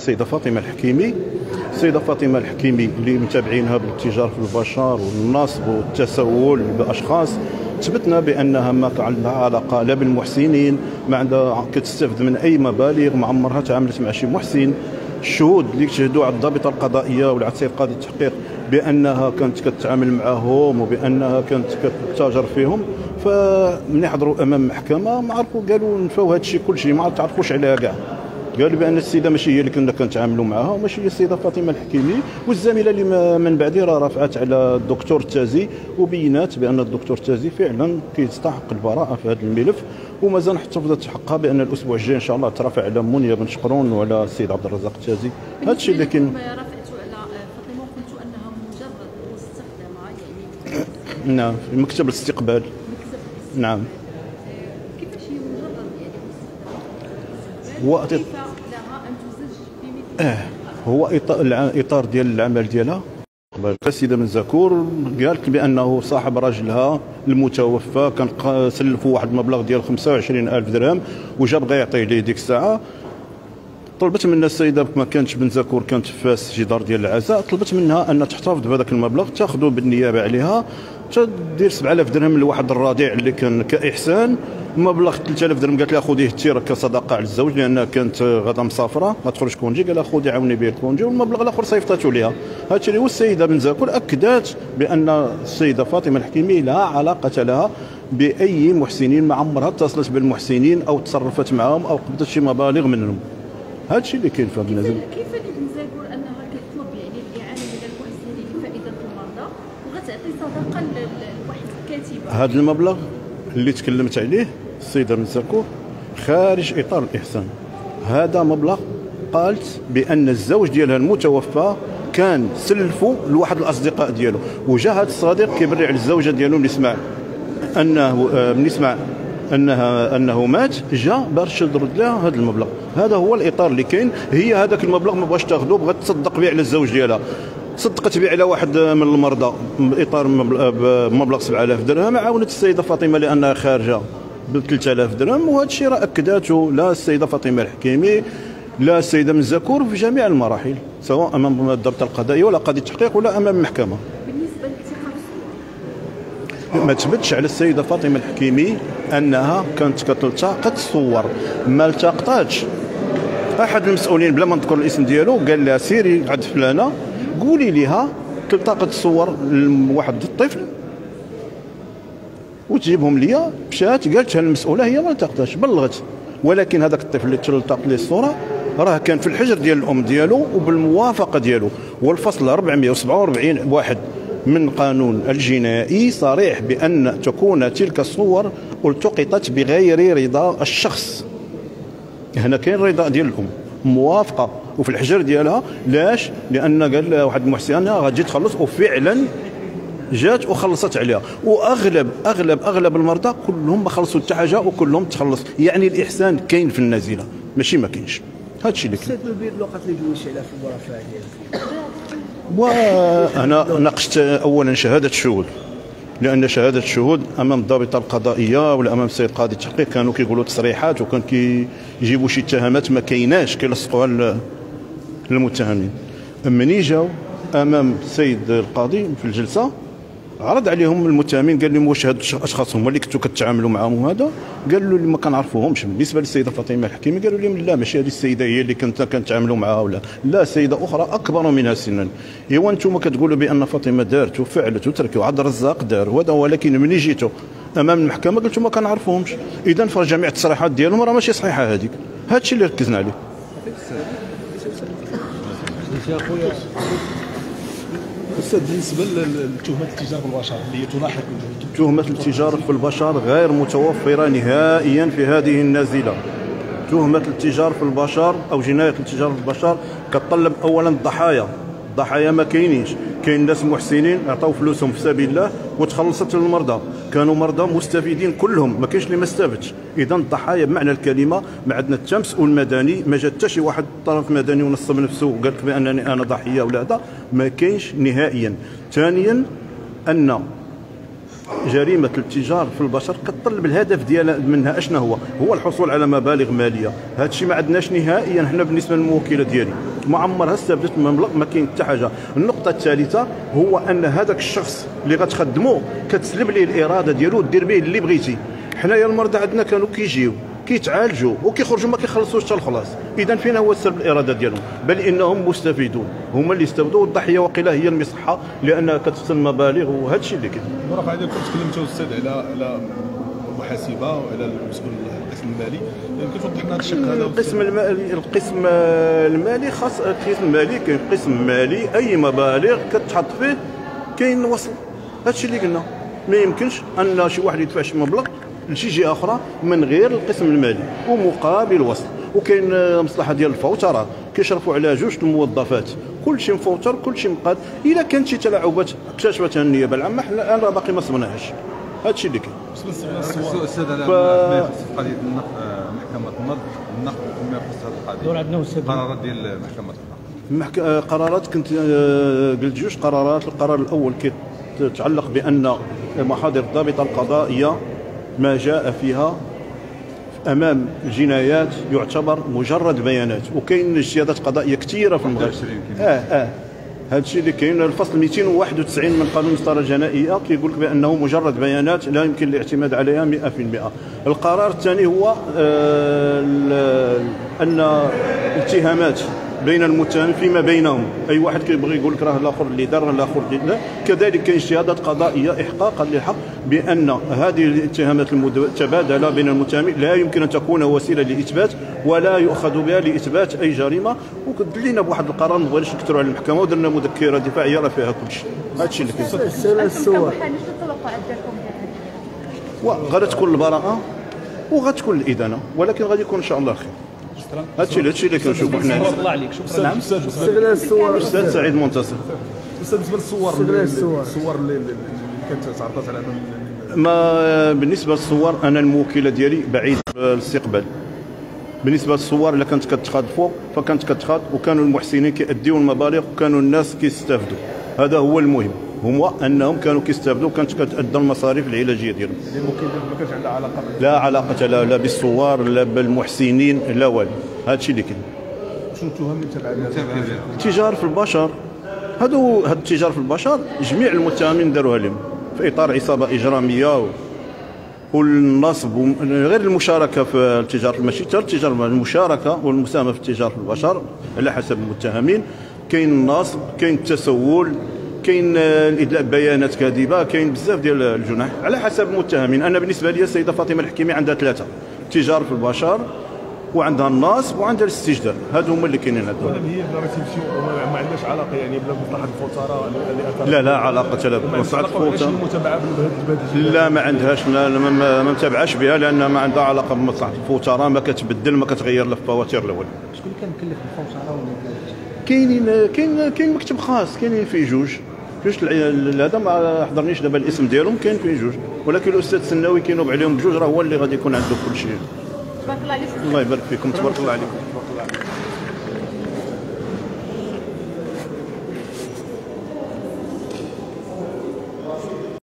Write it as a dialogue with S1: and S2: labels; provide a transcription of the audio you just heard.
S1: السيده فاطمة الحكيمي. السيده فاطمة الحكيمي اللي متابعينها بالاتجار في البشر والنصب والتسول بأشخاص ثبتنا بأنها ما عندها علاقه لا بالمحسنين ما عندها كتستفد من أي مبالغ ما عمرها تعاملت مع شي محسن. الشهود اللي شهدوا على الضابطه القضائية ولا قاضي التحقيق بأنها كانت كتعامل معهم وبأنها كانت كتتاجر فيهم. فمن يحضروا أمام المحكمة ما عرفوا قالوا نفاو هذا الشيء كل شيء ما تعرفوش عليها كاع. قالوا بأن السيدة ماشي هي اللي كنا كنتعاملوا معها وماشي هي السيدة فاطمة الحكيمي والزميلة اللي من بعدي راه رفعت على الدكتور التازي وبينات بأن الدكتور التازي فعلا كيستحق البراءة في هذا الملف ومازال احتفظت حقها بأن الأسبوع الجاي إن شاء الله ترفع على منيا بن شقرون وعلى السيد عبد الرزاق التازي هذا الشيء اللي كاين
S2: مستخدمة يعني
S1: نعم في مكتب الاستقبال. نعم
S2: كيفاش هي مجرد يعني مستخدمه
S1: هو آه هو إطار ديال العمل ديالها. السيده من زكور قالت بأنه صاحب راجلها المتوفى كان سلفوا واحد المبلغ ديال 25 ألف درهم وجا بغى يعطيه ليه ديك الساعة. طلبت من السيدة ما كانتش بن زكور كانت فاس جدار ديال العزاء. طلبت منها أن تحتفظ بهذاك المبلغ تاخذه بالنيابة عليها تدير 7000 درهم لواحد الرضيع اللي كان كإحسان. مبلغ 3000 درهم قالت لها خذيه انت راه كصدقه على الزوج لانها كانت غدا مسافرة ما تخرج كونجي. قال لها خذي عاوني به الكونجي والمبلغ الآخر صيفطته لها هذا الشيء اللي هو السيدة بن زكور اكدت بأن السيدة فاطمة الحكيمي لا علاقة لها بأي محسنين ما عمرها اتصلت بالمحسنين أو تصرفت معهم أو قبضت شي مبالغ منهم. هذا الشيء اللي كاين في هذا النزل
S2: كيف أنها كتطلب يعني الإعانة من المحسنين لفائده المرضى وغتعطي صدقه لواحد الكاتبة؟
S1: هذا المبلغ اللي تكلمت عليه السيده من زكور خارج إطار الإحسان. هذا مبلغ قالت بأن الزوج ديالها المتوفى كان سلفوا لواحد الأصدقاء ديالو. وجا هذا الصديق كيبري على الزوجه ديالو اللي سمع أنه من يسمع أنها أنه مات جا باش يرد لها هذا المبلغ. هذا هو الإطار اللي كاين. هي هذاك المبلغ ما بغاش تاخذه بغات تصدق به على الزوج ديالها. صدقت به على واحد من المرضى باطار مبلغ- بمبلغ 7000 درهم عاونت السيدة فاطمة لأنها خارجة ب 3000 درهم وهذا الشيء راه اكدته لا السيدة فاطمة الحكيمي لا السيدة من زكور في جميع المراحل سواء أمام الضبط القضائي ولا قاضي التحقيق ولا
S2: أمام المحكمة.
S1: ما تثبتش على السيدة فاطمة الحكيمي أنها كانت كتلتقط الصور ما التقطاتش. أحد المسؤولين بلا ما نذكر الاسم ديالو قال لها سيري عند فلانه قولي لها تلتقط الصور لواحد الطفل وتجيبهم ليا. مشات قالتها المسؤولة هي؟ ما التقطاش بلغت. ولكن هذاك الطفل اللي تلتقط ليه الصورة راه كان في الحجر ديال الأم ديالو وبالموافقة ديالو. والفصل 447 واحد من قانون الجنائي صريح بأن تكون تلك الصور التقطت بغير رضا الشخص. هنا كاين الرضا ديال الأم. موافقة. وفي الحجر ديالها لاش لأن قال لها واحد المحسنه غتجي تخلص. وفعلا جات وخلصت عليها. وأغلب أغلب أغلب المرضى كلهم ما خلصوا حتى حاجة وكلهم تخلص. يعني الإحسان كاين في النازله ماشي ما كاينش. هذا الشيء اللي كاين.
S3: الوقت اللي جويش عليها في المرافعه ديالك
S1: وأنا ناقشت اولا شهادة الشهود لأن شهادة الشهود أمام الضابطه القضائية ولا أمام السيد قاضي التحقيق كانوا كيقولوا تصريحات وكان كيجيبوا شي اتهامات ما كايناش كيلصقوها لل- للمتهمين. مني جاو؟ أمام السيد القاضي في الجلسة. عرض عليهم المتهمين قال لهم واش هاد الأشخاص هما اللي كنتوا كتعاملوا معاهم هذا قالوا لي ما كنعرفوهمش. بالنسبة للسيدة فاطمة الحكيمي قالوا لهم لا ماشي هذه السيدة هي اللي كنت كنتعاملوا معها ولا. لا سيدة أخرى أكبر منها سنا. إيوا أنتم كتقولوا بأن فاطمة دارت وفعلت وتركت وعبد الرزاق دار. وهذا ولكن ملي جيتوا أمام المحكمة قلتوا ما كنعرفوهمش. اذا فجميع التصريحات ديالهم راه ماشي صحيحة هذيك. هذا الشيء اللي ركزنا عليه.
S4: أستاذ بالنسبة لتهمه التجارة بالبشر اللي تلاحق
S1: تهمة التجارة في البشر غير متوفرة نهائيا في هذه النازلة تهمة التجارة في البشر أو جناية التجارة في البشر كتطلب أولا الضحايا. الضحايا ما كاينينش. كاين ناس محسنين عطاو فلوسهم في سبيل الله وتخلصت للمرضى كانوا مرضى مستفيدين كلهم ما كاينش اللي ما استفدش. إذا الضحايا بمعنى الكلمة ما عندنا حتى مسؤول مدني ما جا حتى شي واحد طرف مدني ونصب نفسه وقال لك بأنني أنا ضحية ولا هذا ما كاينش نهائيا. ثانيا أن جريمة التجار في البشر كتطلب الهدف ديال منها اشنا هو؟ هو الحصول على مبالغ مالية. هذا الشيء ما عندناش نهائيا. حنا بالنسبة للموكلة ديالي ما عمرها استفدت من مبلغ ما كاين حتى حاجة. النقطة الثالثة هو أن هذاك الشخص اللي غتخدمو كتسلب ليه الإرادة ديالو دير به اللي بغيتي. حنايا المرضى عندنا كانوا كيجيو. كيتعالجوا وكيخرجوا ما كيخلصوش حتى الخلاص. اذا فين هو سلب الإرادة ديالهم. بل إنهم مستفيدون. هما اللي استفدوا والضحية وقيله هي المصحة لأنها كتخسر المبالغ وهذا الشيء اللي كاين.
S4: المرافعه ديالكم تكلمتوا أستاذ على على المحاسبه وعلى المسؤول القسم المالي. يمكن توضح لنا هذا الشق هذا
S1: القسم المالي القسم المالي خاص القسم المالي كاين قسم مالي أي مبالغ كتحط فيه كاين وصل. هذا الشيء اللي قلنا. ما يمكنش أن شي واحد يدفع شي مبلغ لشي جهة أخرى من غير القسم المالي ومقابل وصل. وكاين مصلحة ديال الفوتره كيشرفوا على جوج الموظفات. كل شيء مفوتر كل شيء مقاد. إلا كانت شي تلاعبات اكتشفتها النيابه العامه حنا راه باقي ما صبناهاش. هذا الشيء اللي كاين.
S5: أستاذ على
S1: ف-
S5: ما يخص قضيه النقد آه، محكمة النقد. النقد وما يخص هذه
S3: دور
S5: القضية
S3: عندنا أستاذ.
S5: قرارات ديال محكمة النقد.
S1: محك... آه، قرارات كنت آه، قلت جوج قرارات. القرار الأول كيتعلق بأن محاضر الضابطه القضائية ما جاء فيها أمام الجنايات يعتبر مجرد بيانات وكاين اجتهادات قضائية كثيرة في المغرب
S5: 21
S1: آه آه. هذا الشيء اللي كاين الفصل 291 من قانون المسطره الجنائية كيقول لك بأنه مجرد بيانات لا يمكن الاعتماد عليها 100% القرار الثاني هو آه أن الاتهامات بين المتهم فيما بينهم. أي واحد كيبغي يقول لك راه الآخر اللي دار راه الآخر اللي لا. كذلك كاين اجتهادات قضائية إحقاقا للحق بأن هذه الاتهامات المتبادلة بين المتهمين لا يمكن أن تكون وسيلة لإثبات ولا يؤخذ بها لإثبات أي جريمة. ودلينا بواحد القرار ما بغيناش نكثروا على المحكمة ودرنا مذكرة دفاعية راه فيها كل شيء هذا الشيء اللي كاين
S2: هذه
S1: وغادي تكون البراءة وغتكون الإدانة. ولكن غادي يكون إن شاء الله خير. هذا الشيء هذا الشيء اللي كنشوفوا حنا.
S4: الله عليك شكرا. نعم
S3: استغلال الصور
S1: أستاذ سعيد منتصر.
S4: أستاذ بالنسبة للصور
S3: استغلال الصور.
S4: الصور اللي كانت تعرضت على
S1: ما بالنسبة للصور أنا الموكله ديالي بعيد الاستقبال بالنسبة للصور اللي كانت كتخاض فوق فكانت كتخاض وكانوا المحسنين كيأديو المبالغ وكانوا الناس كيستافدوا. هذا هو المهم. هو انهم كانوا كيستافدوا وكانت كتأدى المصاريف العلاجية ديالهم.
S4: ما كانش علاقه
S1: لا علاقة لا, لا بالصور لا بالمحسنين لا والو. هذا الشيء اللي كاين.
S4: شنو التهم اللي
S1: التجار في البشر. هادو هاد التجار في البشر جميع المتهمين داروها لهم في إطار عصابه إجرامية و... والنصب غير المشاركة في التجاره ماشي حتى التجاره المشاركة والمساهمة في التجاره في البشر على حسب المتهمين. كاين النصب كاين التسول كاين الإدلاء بيانات كاذبة كاين بزاف ديال الجنح على حسب المتهمين أنا بالنسبة لي السيدة فاطمة الحكيمي عندها ثلاثة تجار في البشر وعندها النصب وعندها الاستجداء هادو هما اللي كاينين عندهم
S4: ولم هي بلا réception وما ما عندهاش علاقة يعني بلا مصلحة الفوترة
S1: لا لا علاقة لا
S4: ما عندهاش
S1: بمصلحه
S4: بهذا
S1: لا ما عندهاش لا ما, ما, ما متابعاش بها لأن ما عندها علاقة بمصلحة الفوترة ما كتبدل ما كتغير لا في الفواتير لا والو
S3: شكون اللي كان مكلف بالفوترة ولا
S1: كاينين كاين كاين مكتب خاص كاينين فيه جوج. جوج هذا ما حضرنيش دابا الاسم ديالهم كاين فيه جوج. ولكن الأستاذ السناوي كينوب عليهم بجوج راه هو اللي غادي يكون عنده كل شيء. الله يبارك فيكم تبارك الله عليكم.